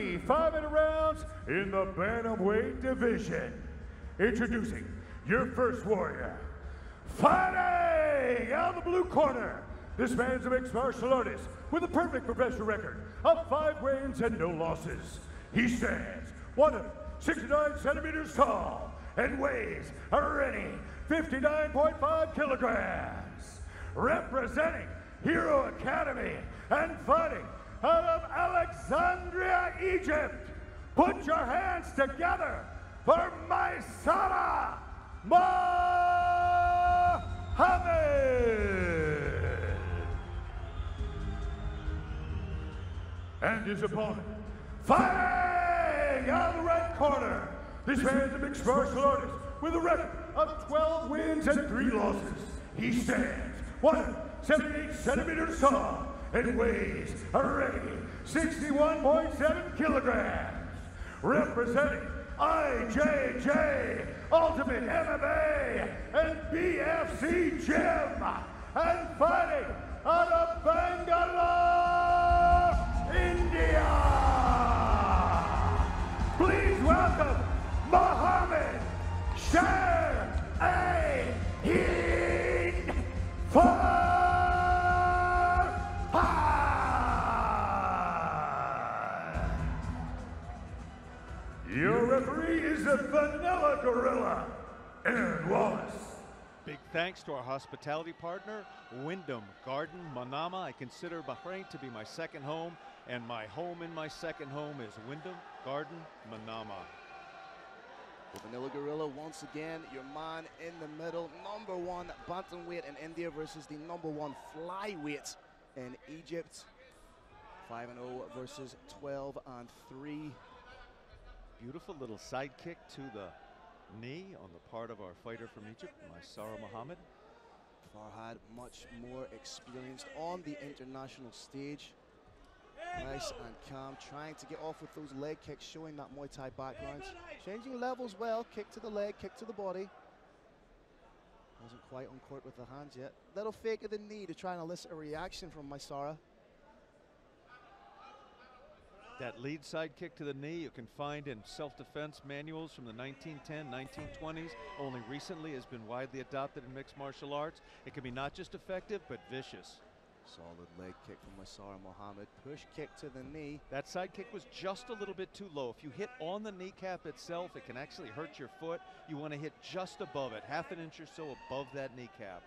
three five-minute rounds in the bantamweight division. Introducing your first warrior, fighting out of the blue corner. This man's a mixed martial artist with a perfect professional record of five wins and no losses. He stands 169 centimeters tall and weighs a ready 59.5 kilograms. Representing Hero Academy and fighting out of Alexandria, Egypt. Put your hands together for Maysara Mohammed. And his opponent, fighting out of the red corner. This man's a mixed martial artist with a record of 12 wins and 3 losses. He stands 178 centimeters tall and weighs already 61.7 kilograms. Representing IJJ, Ultimate MMA, and BFC Gym, and fighting out of Bangalore, India. Please welcome Mohammed Sher Your referee is the Vanilla Gorilla, Aaron Wallace. Big thanks to our hospitality partner, Wyndham Garden Manama. I consider Bahrain to be my second home, and my home in my second home is Wyndham Garden Manama. The Vanilla Gorilla once again, your man in the middle, number one bantamweight in India versus the number one flyweight in Egypt. 5 and 0 versus 12 and 3. Beautiful little sidekick to the knee on the part of our fighter from Egypt, Maysara Mohammed. Farhad much more experienced on the international stage. Nice and calm, trying to get off with those leg kicks, showing that Muay Thai background. Changing levels well, kick to the leg, kick to the body. Wasn't quite on court with the hands yet. Little fake of the knee to try and elicit a reaction from Maysara. That lead side kick to the knee you can find in self-defense manuals from the 1910, 1920s. Only recently has been widely adopted in mixed martial arts. It can be not just effective, but vicious. Solid leg kick from Maysara Mohammed. Push kick to the knee. That side kick was just a little bit too low. If you hit on the kneecap itself, it can actually hurt your foot. You want to hit just above it, half an inch or so above that kneecap.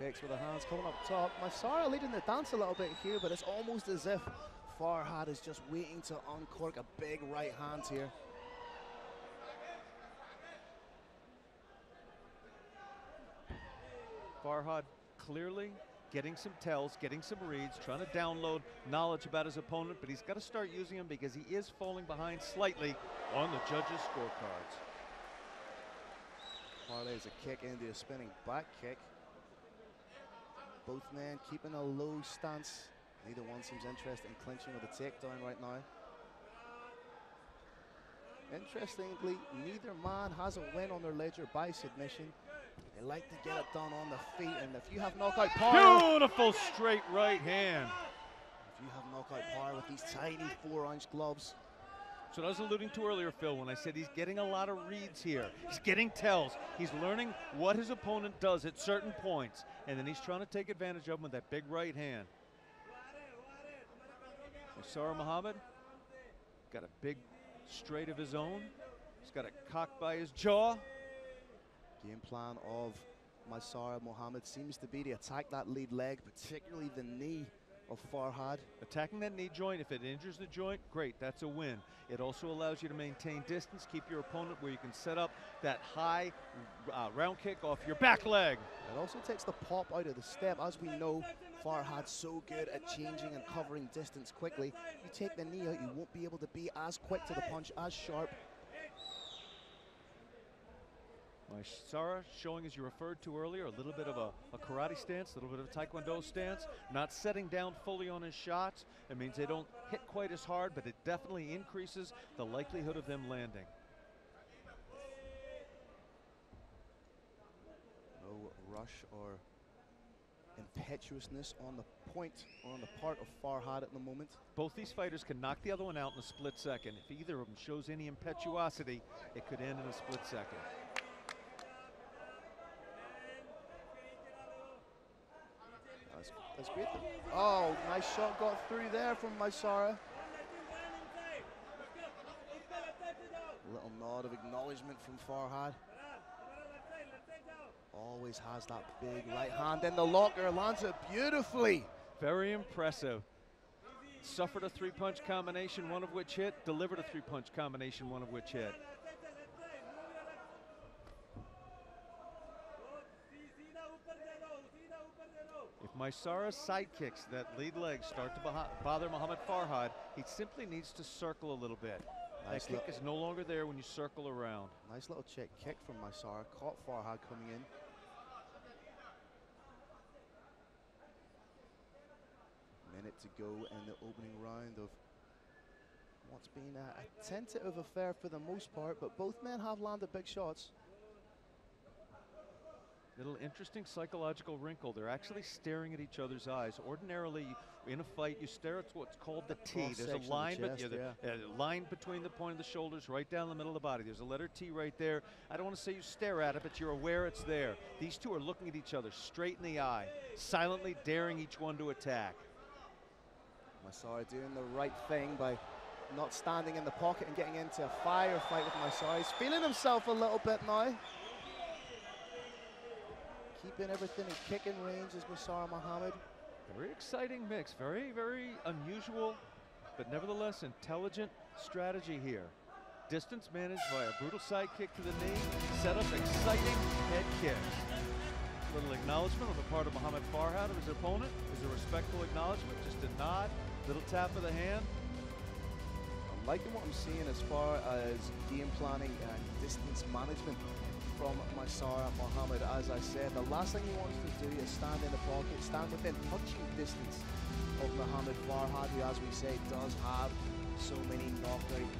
Fakes with the hands coming up top. Maysara leading the dance a little bit here, but it's almost as if Farhad is just waiting to uncork a big right hand here. Farhad clearly getting some tells, getting some reads, trying to download knowledge about his opponent, but he's got to start using them because he is falling behind slightly on the judges' scorecards. Parlays a kick into a spinning back kick. Both men keeping a low stance. Neither one seems interested in clinching with a takedown right now. Interestingly, neither man has a win on their ledger by submission. They like to get it done on the feet, and if you have knockout power, Beautiful straight right hand. if you have knockout power with these tiny four-ounce gloves, So I was alluding to earlier, Phil, when I said he's getting a lot of reads here. He's getting tells. He's learning what his opponent does at certain points, and then he's trying to take advantage of him with that big right hand. Sarah Muhammad got a big straight of his own. He's got it cocked by his jaw. game plan of Maysara Mohammed seems to be to attack that lead leg, particularly the knee of Farhad. Attacking that knee joint, if it injures the joint, great, that's a win. It also allows you to maintain distance, keep your opponent where you can set up that high uh, round kick off your back leg. It also takes the pop out of the step. As we know, Farhad's so good at changing and covering distance quickly. You take the knee out, you won't be able to be as quick to the punch, as sharp. My Sarah showing, as you referred to earlier, a little bit of a, a karate stance, a little bit of a taekwondo stance, not setting down fully on his shots. It means they don't hit quite as hard, but it definitely increases the likelihood of them landing. No rush or impetuousness on the point or on the part of Farhad at the moment. Both these fighters can knock the other one out in a split second. If either of them shows any impetuosity, it could end in a split second. That's, great. Oh, nice shot got through there from Maysara. Little nod of acknowledgement from Farhad. Always has that big right hand in the locker, lands it beautifully. Very impressive. Suffered a three-punch combination, one of which hit. Delivered a three-punch combination, one of which hit. If Maysara's sidekicks, that lead leg, start to bother Muhammad Farhad, he simply needs to circle a little bit. Nice that kick is no longer there when you circle around. Nice little check kick from Maysara, caught Farhad coming in. Minute to go in the opening round of what's been a, a tentative affair for the most part, but both men have landed big shots. Little interesting psychological wrinkle. They're actually staring at each other's eyes. Ordinarily, in a fight, you stare at what's called the T. There's a line, but chest, yeah, the- a uh, line between the point of the shoulders, right down the middle of the body. There's a letter T right there. I don't want to say you stare at it, but you're aware it's there. These two are looking at each other straight in the eye, silently daring each one to attack. Maysara doing the right thing by not standing in the pocket and getting into a firefight with Maysara. He's feeling himself a little bit now. Keeping everything in kicking range is Maysara Muhammad. Very exciting mix. Very, very unusual, but nevertheless intelligent strategy here. Distance managed by a brutal side kick to the knee, set up exciting head kicks. Little acknowledgement on the part of Muhammad Farhad of his opponent is a respectful acknowledgement, just a nod, little tap of the hand. I'm liking what I'm seeing as far as game planning and distance management from Maysara Muhammad. As I said, the last thing he wants to do is stand in the pocket, stand within punching distance of Muhammad Farhad, who, as we say, does have so many knockout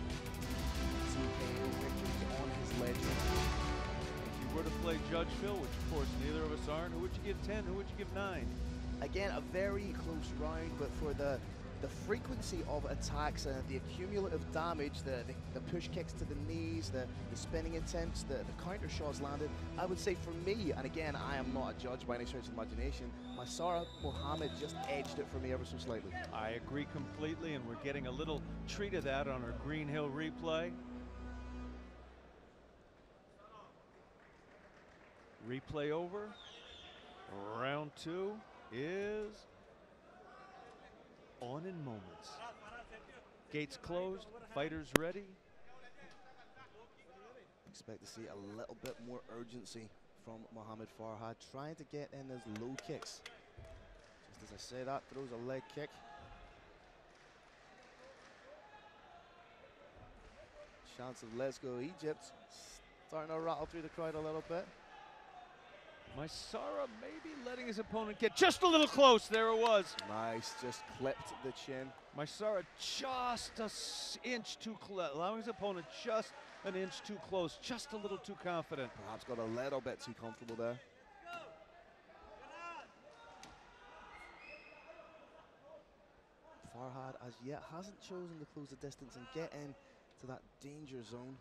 TKO victories on his ledger. If you were to play Judge Phil, which of course neither of us aren't, who would you give 10? Who would you give 9? Again, a very close round, but for the the frequency of attacks and the accumulative damage, the, the, the push kicks to the knees, the, the spinning attempts, the, the counter shots landed, I would say for me, and again, I am not a judge by any stretch of imagination, Maysara Mohammed just edged it for me ever so slightly. I agree completely, and we're getting a little treat of that on our Green Hill replay. Replay over. Round two is on in moments. Gates closed, fighters ready. Expect to see a little bit more urgency from Mohammed Farhad, trying to get in those low kicks. Just as I say that, throws a leg kick. Chance of let's go Egypt. Starting to rattle through the crowd a little bit. Maysara maybe letting his opponent get just a little close. There it was. Nice, just clipped the chin. Maysara just a s- inch too close, allowing his opponent just an inch too close, just a little too confident. Perhaps got a little bit too comfortable there. Farhad, as yet, hasn't chosen to close the distance and get in to that danger zone.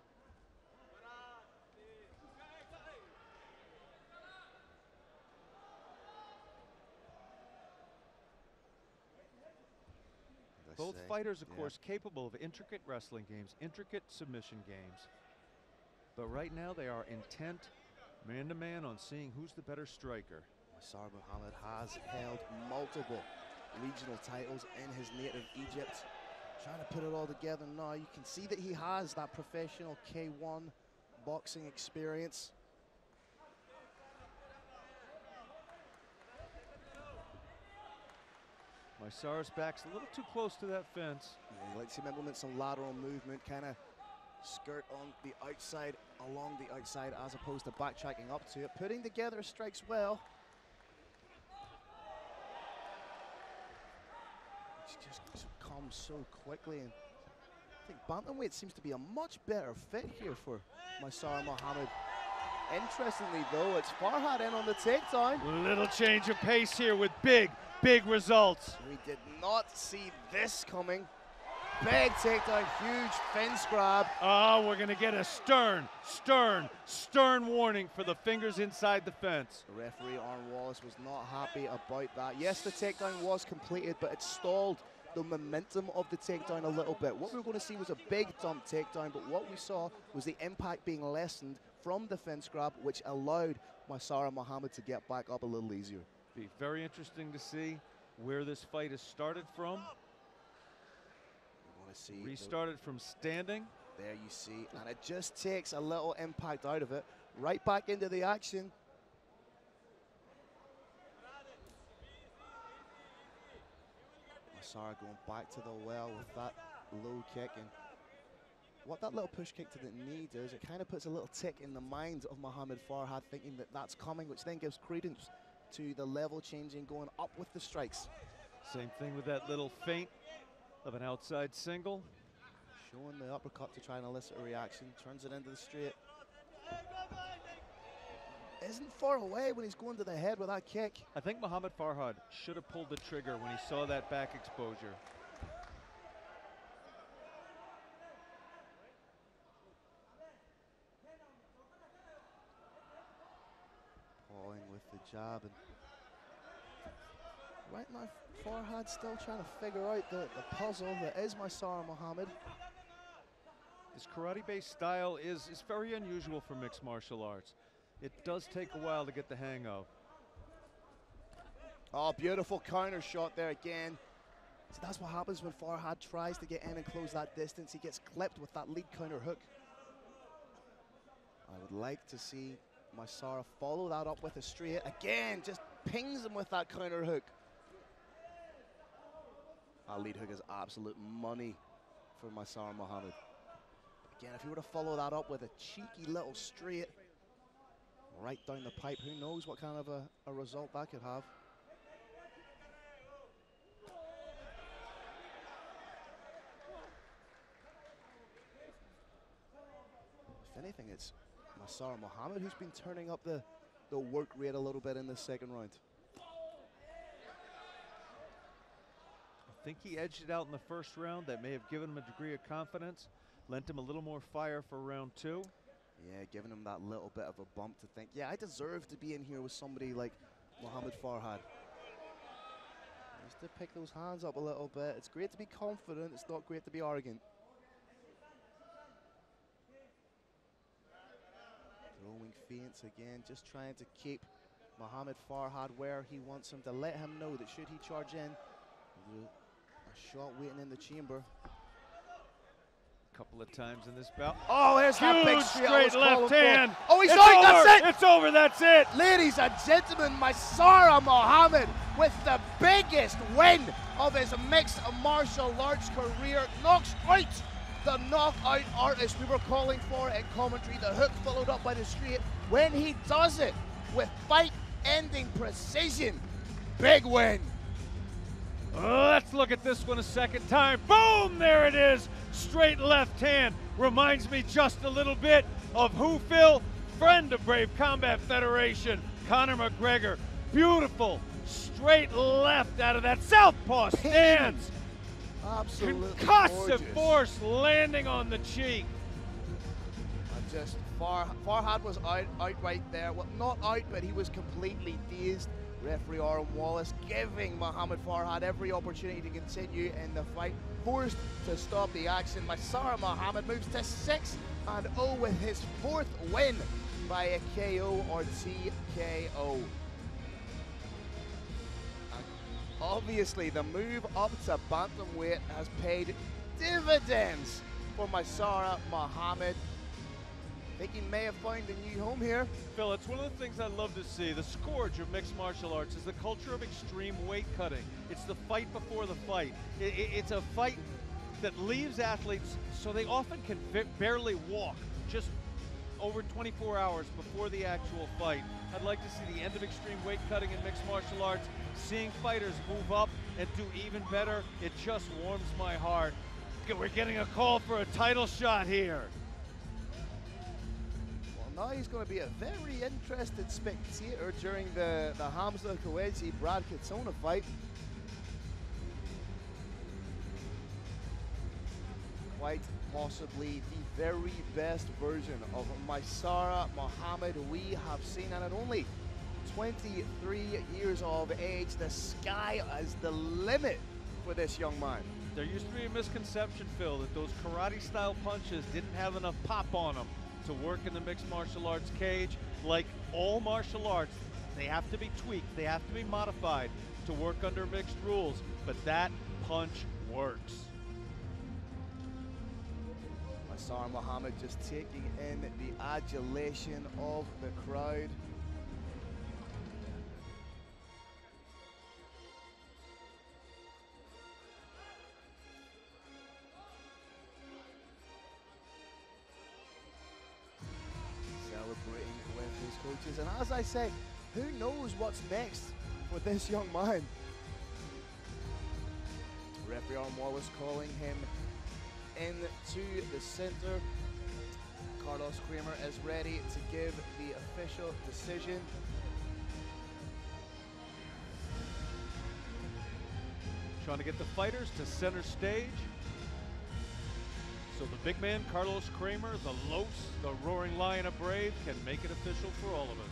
Both fighters, of yeah. course, capable of intricate wrestling games, intricate submission games. But right now they are intent, man to man, on seeing who's the better striker. Maysara Muhammad has held multiple regional titles in his native Egypt. Trying to put it all together now. You can see that he has that professional K1 boxing experience. Maysara's back's a little too close to that fence. Yeah, like to see him implement some lateral movement, kind of skirt on the outside, along the outside, as opposed to backtracking up to it. Putting together strikes well. It's just comes so quickly. And I think bantamweight seems to be a much better fit here for Maysara Mohammed. Interestingly, though, it's Farhad in on the takedown. Little change of pace here with big, big results. We did not see this coming. Big takedown, huge fence grab. Oh, we're going to get a stern, stern, stern warning for the fingers inside the fence. The referee, Aaron Wallace, was not happy about that. Yes, the takedown was completed, but it stalled the momentum of the takedown a little bit. What we were going to see was a big dump takedown, but what we saw was the impact being lessened from the fence grab, which allowed Maysara Muhammad to get back up a little easier. Be very interesting to see where this fight has started from. See Restarted from standing. There you see, and it just takes a little impact out of it. Right back into the action. Maysara going back to the well with that low kick and what that little push kick to the knee does, it kind of puts a little tick in the mind of Mohamed Farhad thinking that that's coming, which then gives credence to the level changing going up with the strikes. Same thing with that little feint of an outside single. Showing the uppercut to try and elicit a reaction, turns it into the straight. Isn't far away when he's going to the head with that kick. I think Mohamed Farhad should have pulled the trigger when he saw that back exposure. the jab. And right now, Farhad still trying to figure out the, the puzzle that is Maysara Muhammad. His karate-based style is, is very unusual for mixed martial arts. It does take a while to get the hang of. Oh, beautiful counter shot there again. So that's what happens when Farhad tries to get in and close that distance. He gets clipped with that lead counter hook. I would like to see Maysara follow that up with a straight. Again, just pings him with that counter hook. That lead hook is absolute money for Maysara Muhammad. Again, if he were to follow that up with a cheeky little straight right down the pipe, who knows what kind of a, a result that could have. If anything, it's Maysara Mohammed, who's been turning up the, the work rate a little bit in the second round. I think he edged it out in the first round. That may have given him a degree of confidence, lent him a little more fire for round two. Yeah, giving him that little bit of a bump to think, yeah, I deserve to be in here with somebody like Mohammed Farhad. Just to pick those hands up a little bit. It's great to be confident. It's not great to be arrogant. Throwing feints again, just trying to keep Mohamed Farhad where he wants him to let him know that should he charge in, a shot waiting in the chamber. A couple of times in this bout. Oh, there's Huge that big straight left hand. Oh, he's it's out. Over. That's it. It's over. That's it. Ladies and gentlemen, Maysara Muhammad with the biggest win of his mixed martial arts career knocks out the knockout artist we were calling for in commentary. The hook followed up by the straight. When he does it with fight-ending precision, big win. Let's look at this one a second time. Boom! There it is. Straight left hand. Reminds me just a little bit of who, Phil? Friend of Brave Combat Federation, Conor McGregor. Beautiful. Straight left out of that southpaw stance. Absolutely Concussive gorgeous. force landing on the cheek. And just Far Farhad was out out right there. Well, not out, but he was completely dazed. Referee Aaron Wallace giving Mohamed Farhad every opportunity to continue in the fight. Forced to stop the action. Maysara Muhammad moves to 6 and 0 with his fourth win by a KO or TKO. Obviously, the move up to bantamweight has paid dividends for Maysara Muhammad. I think he may have found a new home here. Phil, it's one of the things I love to see. The scourge of mixed martial arts is the culture of extreme weight cutting. It's the fight before the fight. It, it, it's a fight that leaves athletes so they often can barely walk just over 24 hours before the actual fight. I'd like to see the end of extreme weight cutting in mixed martial arts, seeing fighters move up and do even better. It just warms my heart. We're getting a call for a title shot here Well, now he's going to be a very interested spectator during the, the Hamza Kooheji Brad Katona fight. Quite possibly the very best version of Maysara Mohammed we have seen, and at only 23 years of age, the sky is the limit for this young man. There used to be a misconception, Phil, that those karate-style punches didn't have enough pop on them to work in the mixed martial arts cage. Like all martial arts, they have to be tweaked, they have to be modified to work under mixed rules, but that punch works. Maysara Mohammed just taking in the adulation of the crowd. Coaches. And as I say, who knows what's next for this young man? Referee Aaron Wallace calling him into the center. Carlos Kramer is ready to give the official decision. Trying to get the fighters to center stage. So the big man, Carlos Kramer, the Los, the roaring lion of Brave, can make it official for all of us.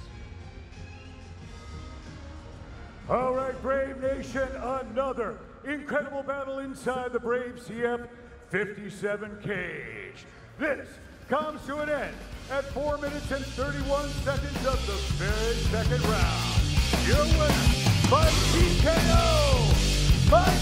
All right, Brave Nation, another incredible battle inside the Brave CF 57 cage. This comes to an end at 4 minutes and 31 seconds of the very second round. Your winner by TKO, by